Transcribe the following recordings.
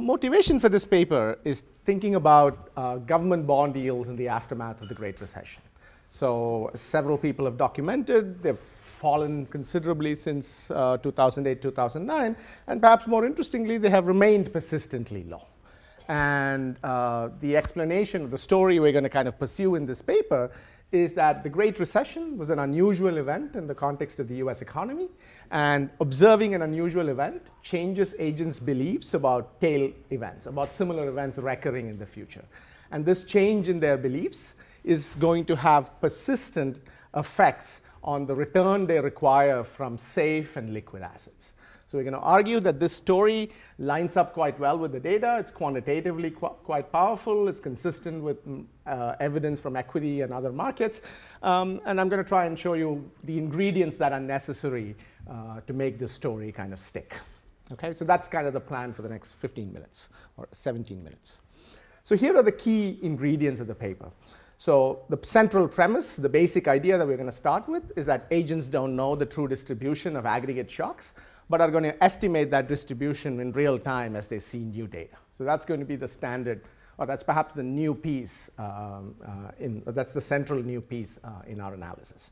Motivation for this paper is thinking about uh, government bond yields in the aftermath of the Great Recession. So several people have documented they've fallen considerably since uh, 2008, 2009, and perhaps more interestingly, they have remained persistently low. And uh, the explanation, of the story we're going to kind of pursue in this paper is that the Great Recession was an unusual event in the context of the US economy, and observing an unusual event changes agents' beliefs about tail events, about similar events recurring in the future. And this change in their beliefs is going to have persistent effects on the return they require from safe and liquid assets. So we're going to argue that this story lines up quite well with the data. It's quantitatively qu quite powerful. It's consistent with mm, uh, evidence from equity and other markets. Um, and I'm going to try and show you the ingredients that are necessary uh, to make this story kind of stick. Okay, so that's kind of the plan for the next 15 minutes or 17 minutes. So here are the key ingredients of the paper. So the central premise, the basic idea that we're going to start with is that agents don't know the true distribution of aggregate shocks but are going to estimate that distribution in real time as they see new data. So that's going to be the standard, or that's perhaps the new piece, um, uh, in, that's the central new piece uh, in our analysis.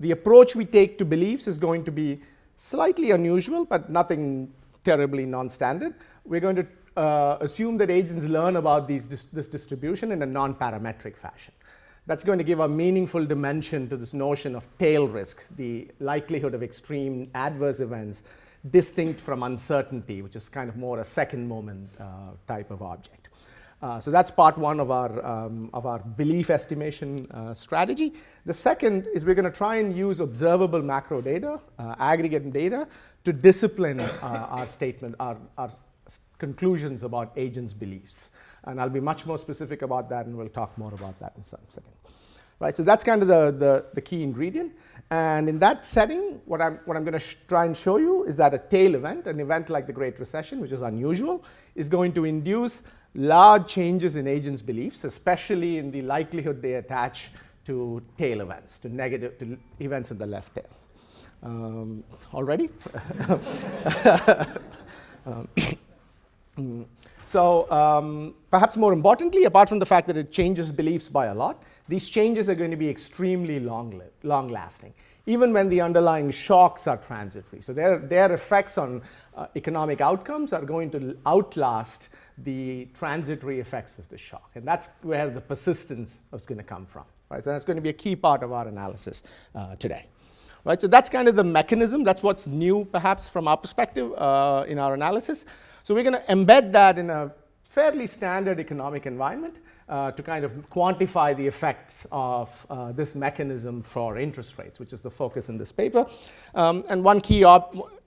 The approach we take to beliefs is going to be slightly unusual, but nothing terribly non-standard. We're going to uh, assume that agents learn about these, this distribution in a non-parametric fashion that's going to give a meaningful dimension to this notion of tail risk, the likelihood of extreme adverse events distinct from uncertainty, which is kind of more a second moment uh, type of object. Uh, so that's part one of our, um, of our belief estimation uh, strategy. The second is we're going to try and use observable macro data, uh, aggregate data, to discipline uh, our statement, our, our conclusions about agents' beliefs. And I'll be much more specific about that, and we'll talk more about that in some second. Right, so that's kind of the, the, the key ingredient. And in that setting, what I'm, what I'm going to try and show you is that a tail event, an event like the Great Recession, which is unusual, is going to induce large changes in agents' beliefs, especially in the likelihood they attach to tail events, to negative to events in the left tail. Um, already? um, so um, perhaps more importantly, apart from the fact that it changes beliefs by a lot, these changes are going to be extremely long, long lasting, even when the underlying shocks are transitory. So their, their effects on uh, economic outcomes are going to outlast the transitory effects of the shock. And that's where the persistence is going to come from. Right? So that's going to be a key part of our analysis uh, today. Right? So that's kind of the mechanism. That's what's new, perhaps, from our perspective uh, in our analysis. So we're going to embed that in a fairly standard economic environment uh, to kind of quantify the effects of uh, this mechanism for interest rates, which is the focus in this paper. Um, and one key, you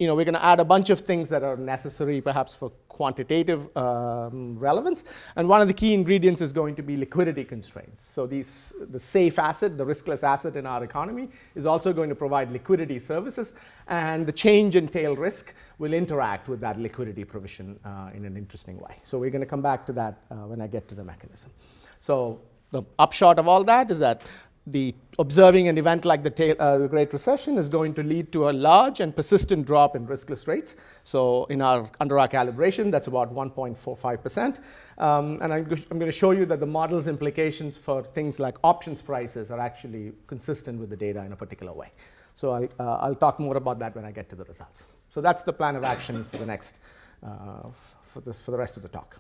know, we're going to add a bunch of things that are necessary perhaps for quantitative um, relevance. And one of the key ingredients is going to be liquidity constraints. So these, the safe asset, the riskless asset in our economy is also going to provide liquidity services. And the change in tail risk will interact with that liquidity provision uh, in an interesting way. So we're going to come back to that uh, when I get to the mechanism. So the upshot of all that is that the observing an event like the, uh, the, Great Recession is going to lead to a large and persistent drop in riskless rates. So in our, under our calibration, that's about 1.45%. Um, and I'm, I'm going to show you that the model's implications for things like options prices are actually consistent with the data in a particular way. So I'll, uh, I'll talk more about that when I get to the results. So that's the plan of action for the next, uh, for, this, for the rest of the talk.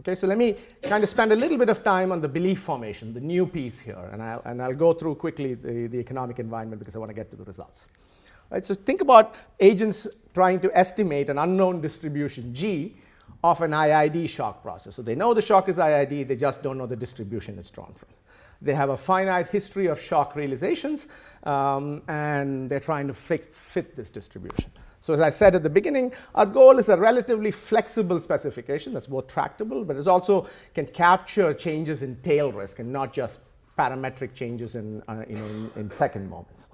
Okay, so let me kind of spend a little bit of time on the belief formation, the new piece here, and I'll, and I'll go through quickly the, the economic environment because I want to get to the results. Right, so think about agents trying to estimate an unknown distribution G of an IID shock process. So they know the shock is IID, they just don't know the distribution it's drawn from. They have a finite history of shock realizations, um, and they're trying to fit, fit this distribution. So as I said at the beginning, our goal is a relatively flexible specification that's both tractable, but it also can capture changes in tail risk and not just parametric changes in, uh, you know, in, in second moments.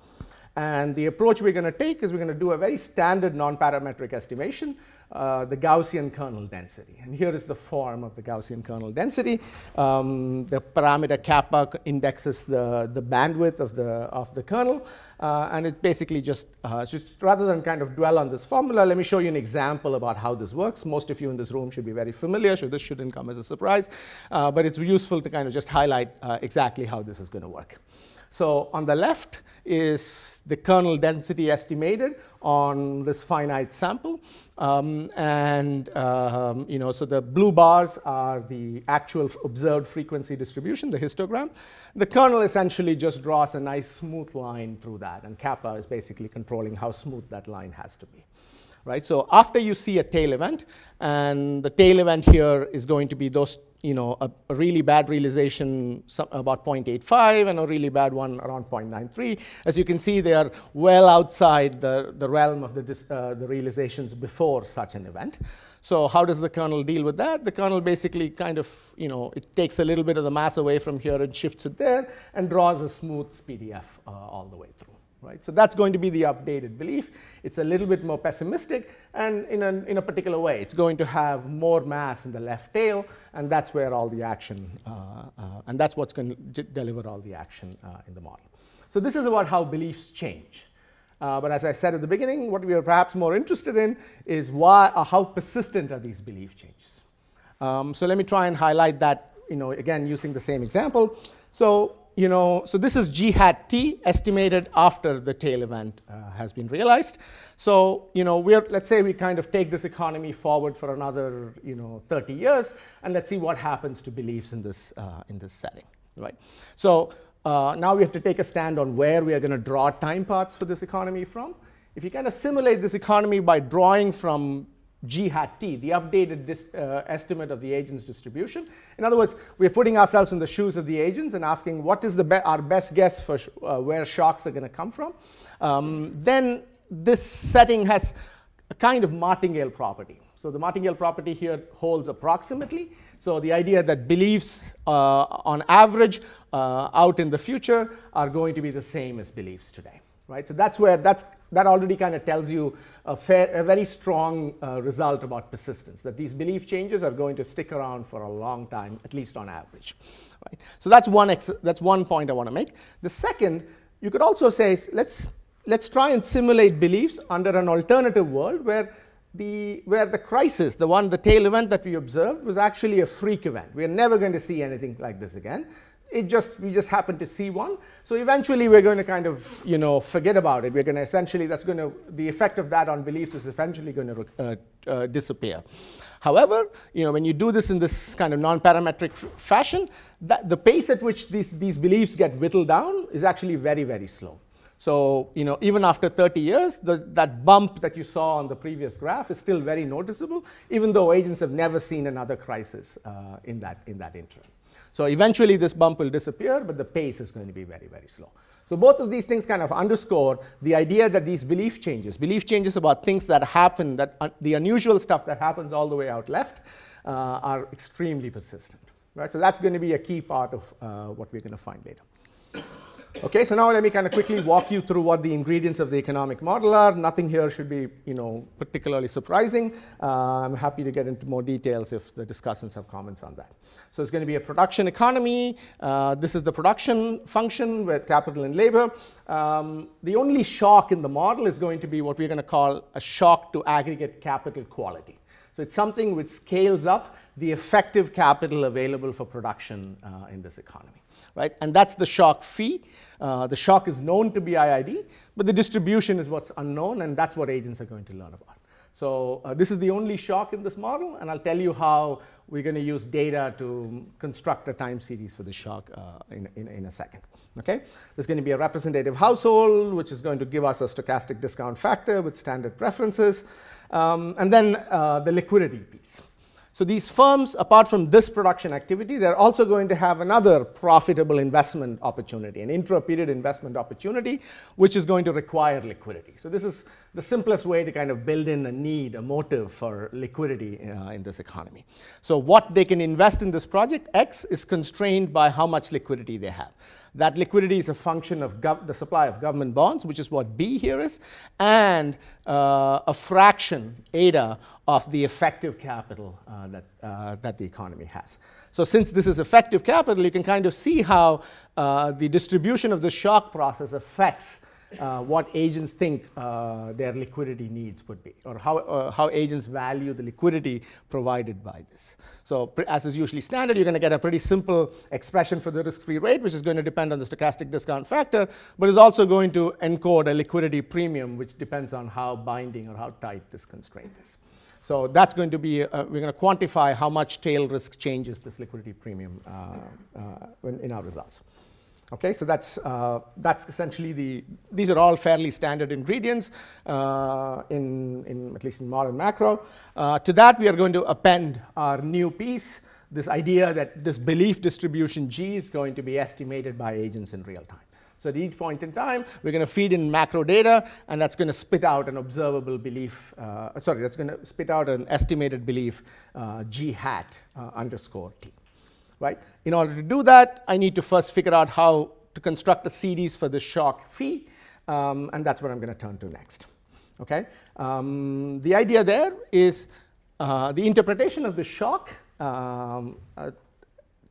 And the approach we're going to take is we're going to do a very standard non-parametric estimation uh, the Gaussian kernel density. And here is the form of the Gaussian kernel density. Um, the parameter kappa indexes the, the bandwidth of the, of the kernel. Uh, and it basically just, uh, just, rather than kind of dwell on this formula, let me show you an example about how this works. Most of you in this room should be very familiar, so this shouldn't come as a surprise. Uh, but it's useful to kind of just highlight uh, exactly how this is going to work. So on the left is the kernel density estimated on this finite sample. Um, and um, you know, so the blue bars are the actual observed frequency distribution, the histogram. The kernel essentially just draws a nice smooth line through that, and kappa is basically controlling how smooth that line has to be. Right? So after you see a tail event, and the tail event here is going to be those you know, a, a, really bad realization about 0.85 and a really bad one around 0.93. As you can see, they are well outside the, the realm of the, uh, the realizations before such an event. So how does the kernel deal with that? The kernel basically kind of, you know, it takes a little bit of the mass away from here and shifts it there and draws a smooth SPDF uh, all the way through. Right? So that's going to be the updated belief. It's a little bit more pessimistic, and in a, in a particular way, it's going to have more mass in the left tail, and that's where all the action, uh, uh, and that's what's going to deliver all the action uh, in the model. So this is about how beliefs change. Uh, but as I said at the beginning, what we are perhaps more interested in is why, uh, how persistent are these belief changes. Um, so let me try and highlight that, you know, again, using the same example. So you know, so this is g hat t estimated after the tail event uh, has been realized. So, you know, we're, let's say we kind of take this economy forward for another, you know, 30 years, and let's see what happens to beliefs in this, uh, in this setting, right? So uh, now we have to take a stand on where we are going to draw time paths for this economy from. If you kind of simulate this economy by drawing from g hat t, the updated uh, estimate of the agent's distribution. In other words, we're putting ourselves in the shoes of the agents and asking what is be our best guess for sh uh, where shocks are going to come from. Um, then this setting has a kind of martingale property. So the martingale property here holds approximately. So the idea that beliefs uh, on average uh, out in the future are going to be the same as beliefs today right? So that's where that's, that already kind of tells you a, fair, a very strong uh, result about persistence, that these belief changes are going to stick around for a long time, at least on average. Right? So that's one, that's one point I want to make. The second, you could also say, let's, let's try and simulate beliefs under an alternative world where the, where the crisis, the one, the tail event that we observed was actually a freak event. We are never going to see anything like this again it just we just happen to see one. So eventually we're going to kind of you know forget about it. We're going to essentially that's going to the effect of that on beliefs is eventually going to uh, uh, disappear. However you know when you do this in this kind of non-parametric fashion that the pace at which these these beliefs get whittled down is actually very very slow. So, you know, even after 30 years, the, that bump that you saw on the previous graph is still very noticeable, even though agents have never seen another crisis uh, in, that, in that interim. So eventually this bump will disappear, but the pace is going to be very, very slow. So both of these things kind of underscore the idea that these belief changes, belief changes about things that happen, that uh, the unusual stuff that happens all the way out left, uh, are extremely persistent. Right? So that's going to be a key part of uh, what we're going to find later. Okay, so now let me kind of quickly walk you through what the ingredients of the economic model are. Nothing here should be, you know, particularly surprising. Uh, I'm happy to get into more details if the discussants have comments on that. So it's going to be a production economy. Uh, this is the production function with capital and labor. Um, the only shock in the model is going to be what we're going to call a shock to aggregate capital quality. So it's something which scales up the effective capital available for production uh, in this economy right? And that's the shock phi. Uh, the shock is known to be IID, but the distribution is what's unknown, and that's what agents are going to learn about. So uh, this is the only shock in this model, and I'll tell you how we're going to use data to construct a time series for the shock uh, in, in, in, a second. Okay, there's going to be a representative household, which is going to give us a stochastic discount factor with standard preferences, um, and then uh, the liquidity piece. So these firms, apart from this production activity, they're also going to have another profitable investment opportunity, an intra-period investment opportunity, which is going to require liquidity. So this is the simplest way to kind of build in a need, a motive for liquidity uh, in this economy. So what they can invest in this project, X, is constrained by how much liquidity they have. That liquidity is a function of the supply of government bonds, which is what B here is, and uh, a fraction, eta, of the effective capital uh, that, uh, that the economy has. So since this is effective capital, you can kind of see how uh, the distribution of the shock process affects uh, what agents think uh, their liquidity needs would be, or how, uh, how agents value the liquidity provided by this. So as is usually standard, you're going to get a pretty simple expression for the risk-free rate, which is going to depend on the stochastic discount factor, but is also going to encode a liquidity premium, which depends on how binding or how tight this constraint is. So that's going to be, uh, we're going to quantify how much tail risk changes this liquidity premium uh, uh, in, in our results. Okay, so that's, uh, that's essentially the, these are all fairly standard ingredients uh, in, in, at least in modern macro. Uh, to that, we are going to append our new piece, this idea that this belief distribution G is going to be estimated by agents in real time. So at each point in time, we're going to feed in macro data, and that's going to spit out an observable belief, uh, sorry, that's going to spit out an estimated belief uh, G hat uh, underscore T right? In order to do that, I need to first figure out how to construct a series for the shock phi, um, and that's what I'm going to turn to next. Okay? Um, the idea there is uh, the interpretation of the shock um, uh,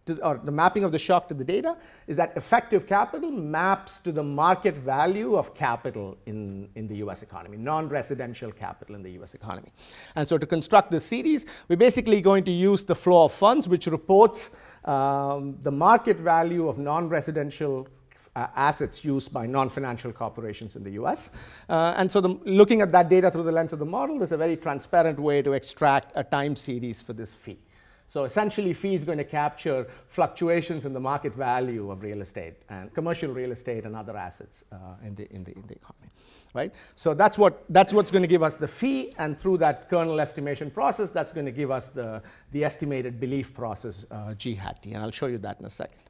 to, or the mapping of the shock to the data is that effective capital maps to the market value of capital in, in the US economy, non-residential capital in the US economy. And so to construct this series, we're basically going to use the flow of funds, which reports um, the market value of non-residential uh, assets used by non-financial corporations in the US. Uh, and so the, looking at that data through the lens of the model is a very transparent way to extract a time series for this phi. So essentially, phi is going to capture fluctuations in the market value of real estate and commercial real estate and other assets uh, in, the, in, the, in the economy right? So that's, what, that's what's going to give us the phi, and through that kernel estimation process, that's going to give us the, the estimated belief process uh, g hat t, and I'll show you that in a second.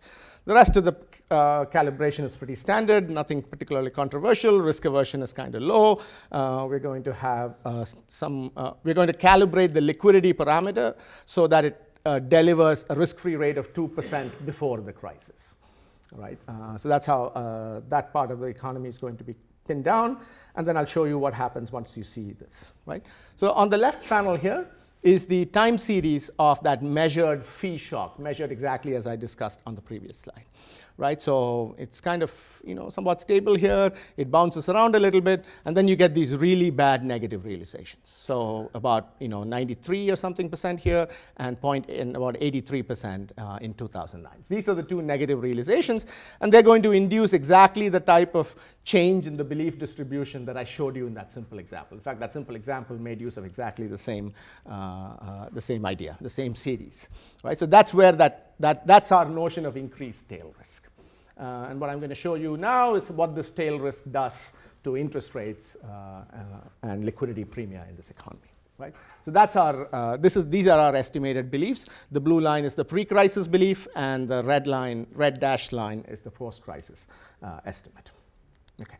The rest of the uh, calibration is pretty standard, nothing particularly controversial. Risk aversion is kind of low. Uh, we're going to have uh, some, uh, we're going to calibrate the liquidity parameter so that it uh, delivers a risk-free rate of 2% before the crisis. Right? Uh, so that's how that part of the economy is going to be pin down, and then I'll show you what happens once you see this, right? So on the left panel here is the time series of that measured phi shock, measured exactly as I discussed on the previous slide right? So it's kind of you know somewhat stable here. It bounces around a little bit, and then you get these really bad negative realizations. So about you know 93 or something percent here, and point in about 83 percent uh, in 2009. These are the two negative realizations, and they're going to induce exactly the type of change in the belief distribution that I showed you in that simple example. In fact, that simple example made use of exactly the same uh, uh, the same idea, the same series, right? So that's where that that that's our notion of increased tail risk. Uh, and what I'm going to show you now is what this tail risk does to interest rates uh, uh, and liquidity premia in this economy. Right? So that's our, uh, this is, these are our estimated beliefs. The blue line is the pre-crisis belief, and the red line, red dashed line is the post-crisis uh, estimate. Okay.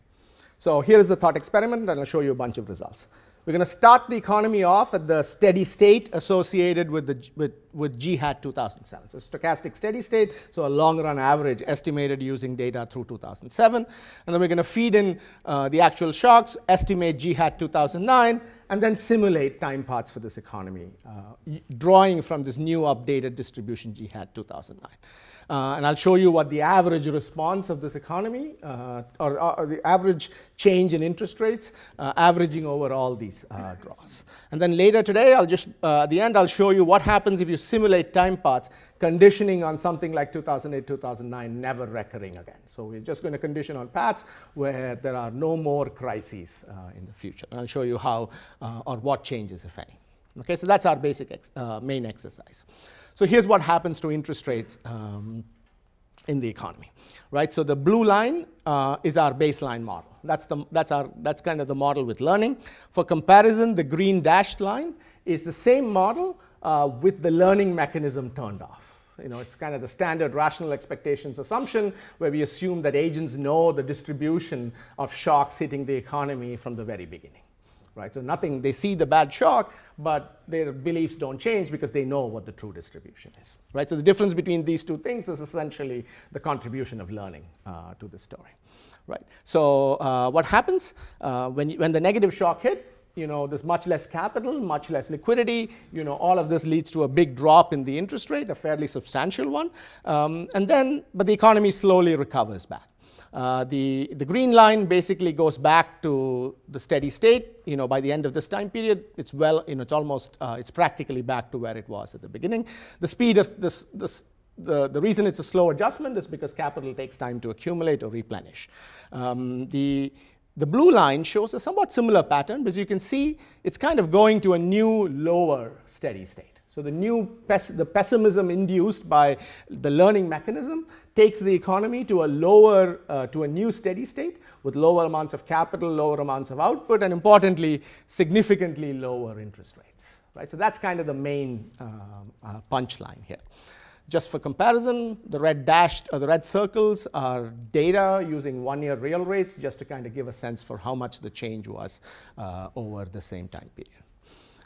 So here is the thought experiment, and I'll show you a bunch of results. We're going to start the economy off at the steady state associated with, the, with, with G hat 2007. So stochastic steady state, so a long run average estimated using data through 2007. And then we're going to feed in uh, the actual shocks, estimate G hat 2009, and then simulate time paths for this economy, uh, drawing from this new updated distribution G hat 2009. Uh, and I'll show you what the average response of this economy uh, or, or, the average change in interest rates uh, averaging over all these uh, draws. And then later today, I'll just, uh, at the end, I'll show you what happens if you simulate time paths conditioning on something like 2008, 2009, never recurring again. So we're just going to condition on paths where there are no more crises uh, in the future. And I'll show you how or what changes, if any. Okay, so that's our basic ex main exercise. So here's what happens to interest rates um, in the economy, right? So the blue line uh, is our baseline model. That's, the, that's, our, that's kind of the model with learning. For comparison, the green dashed line is the same model uh, with the learning mechanism turned off. You know, it's kind of the standard rational expectations assumption where we assume that agents know the distribution of shocks hitting the economy from the very beginning right? So nothing, they see the bad shock, but their beliefs don't change because they know what the true distribution is, right? So the difference between these two things is essentially the contribution of learning uh, to the story, right? So uh, what happens uh, when, when the negative shock hit, you know, there's much less capital, much less liquidity, you know, all of this leads to a big drop in the interest rate, a fairly substantial one. Um, and then, but the economy slowly recovers back. Uh, the, the green line basically goes back to the steady state. You know, by the end of this time period, it's well, you know, it's almost, uh, it's practically back to where it was at the beginning. The speed of this, this the, the reason it's a slow adjustment is because capital takes time to accumulate or replenish. Um, the, the blue line shows a somewhat similar pattern, but as you can see, it's kind of going to a new lower steady state. So the new the pessimism induced by the learning mechanism takes the economy to a lower, uh, to a new steady state with lower amounts of capital, lower amounts of output, and importantly, significantly lower interest rates. Right? So that's kind of the main uh, uh, punchline here. Just for comparison, the red dashed or the red circles are data using one-year real rates, just to kind of give a sense for how much the change was uh, over the same time period.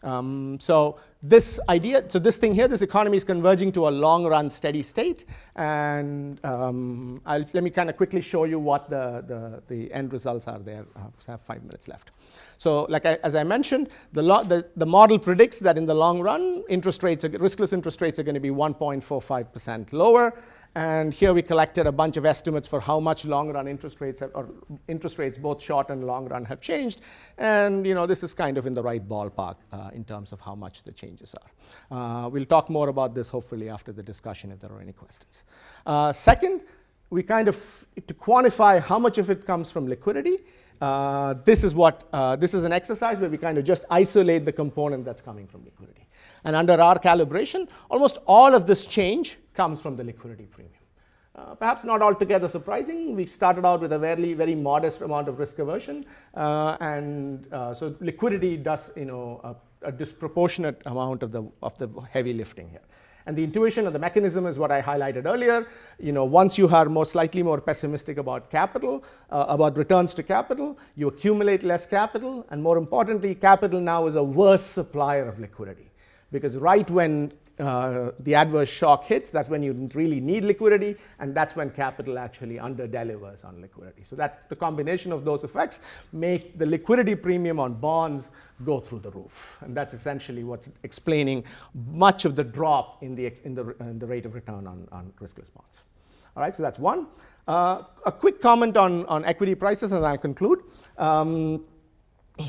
Um, so this idea, so this thing here, this economy is converging to a long run steady state. And um, let me kind of quickly show you what the, the, the end results are there, uh, because I have five minutes left. So like I, as I mentioned, the, the, the, model predicts that in the long run, interest rates, are, riskless interest rates are going to be 1.45% lower. And here we collected a bunch of estimates for how much long run interest rates have, or interest rates both short and long run have changed. And you know, this is kind of in the right ballpark uh, in terms of how much the changes are. Uh, we'll talk more about this hopefully after the discussion if there are any questions. Uh, second, we kind of, to quantify how much of it comes from liquidity, uh, this is what, uh, this is an exercise where we kind of just isolate the component that's coming from liquidity. And under our calibration, almost all of this change comes from the liquidity premium. Uh, perhaps not altogether surprising. We started out with a very, very modest amount of risk aversion. Uh, and uh, so liquidity does, you know, a, a, disproportionate amount of the, of the heavy lifting here. And the intuition of the mechanism is what I highlighted earlier. You know, once you are more slightly more pessimistic about capital, uh, about returns to capital, you accumulate less capital. And more importantly, capital now is a worse supplier of liquidity because right when uh, the adverse shock hits, that's when you really need liquidity, and that's when capital actually underdelivers on liquidity. So that the combination of those effects make the liquidity premium on bonds go through the roof, and that's essentially what's explaining much of the drop in the in the, in the rate of return on, on riskless bonds. All right, so that's one. Uh, a quick comment on, on equity prices, and I'll conclude. Um,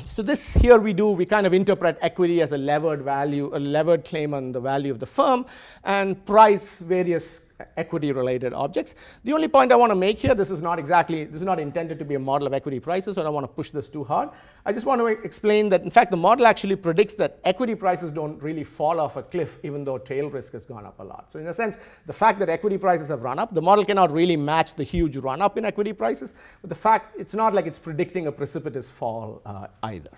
so this here we do, we kind of interpret equity as a levered value, a levered claim on the value of the firm and price various equity related objects. The only point I want to make here, this is not exactly, this is not intended to be a model of equity prices, so I don't want to push this too hard. I just want to explain that in fact the model actually predicts that equity prices don't really fall off a cliff even though tail risk has gone up a lot. So in a sense, the fact that equity prices have run up, the model cannot really match the huge run up in equity prices, but the fact, it's not like it's predicting a precipitous fall uh, either.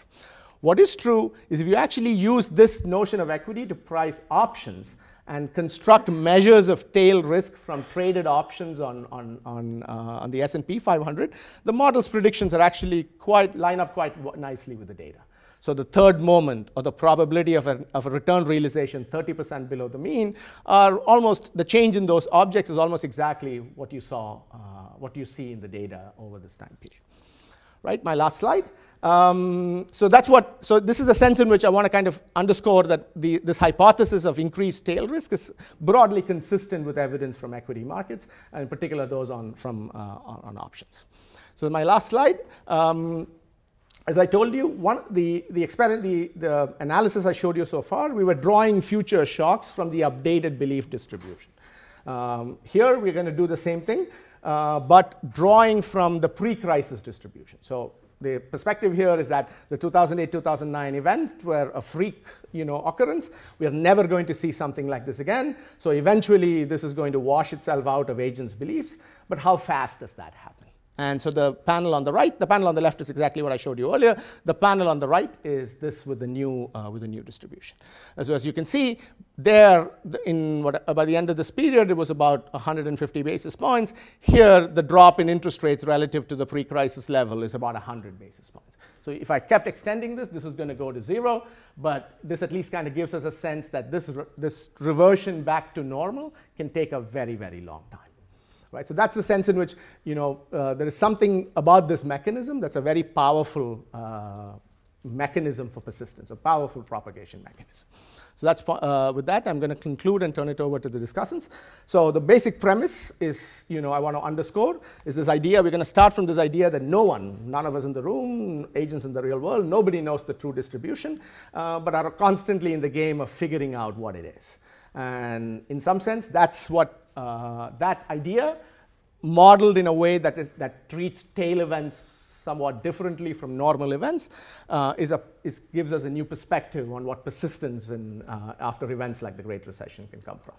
What is true is if you actually use this notion of equity to price options, and construct measures of tail risk from traded options on, on, on, uh, on the S&P 500, the model's predictions are actually quite, line up quite nicely with the data. So the third moment or the probability of a, of a return realization 30% below the mean are almost, the change in those objects is almost exactly what you saw, uh, what you see in the data over this time period. Right, my last slide. Um, so that's what, so this is the sense in which I want to kind of underscore that the, this hypothesis of increased tail risk is broadly consistent with evidence from equity markets, and in particular those on, from, uh, on, on, options. So my last slide, um, as I told you, one, the, the, experiment, the, the analysis I showed you so far, we were drawing future shocks from the updated belief distribution. Um, here we're going to do the same thing, uh, but drawing from the pre-crisis distribution. So the perspective here is that the 2008-2009 event were a freak you know, occurrence. We are never going to see something like this again. So eventually this is going to wash itself out of agents' beliefs. But how fast does that happen? And so the panel on the right, the panel on the left is exactly what I showed you earlier. The panel on the right is this with the new, uh, with the new distribution. So as you can see, there in what, by the end of this period, it was about 150 basis points. Here, the drop in interest rates relative to the pre-crisis level is about 100 basis points. So if I kept extending this, this is going to go to zero, but this at least kind of gives us a sense that this, re this reversion back to normal can take a very, very long time. Right? So that's the sense in which you know, uh, there is something about this mechanism that's a very powerful uh, mechanism for persistence, a powerful propagation mechanism. So that's uh, with that, I'm going to conclude and turn it over to the discussants. So the basic premise is, you know, I want to underscore is this idea. We're going to start from this idea that no one, none of us in the room, agents in the real world, nobody knows the true distribution, uh, but are constantly in the game of figuring out what it is. And in some sense, that's what uh, that idea modeled in a way that, is, that treats tail events somewhat differently from normal events uh, is a, is, gives us a new perspective on what persistence in, uh, after events like the Great Recession can come from.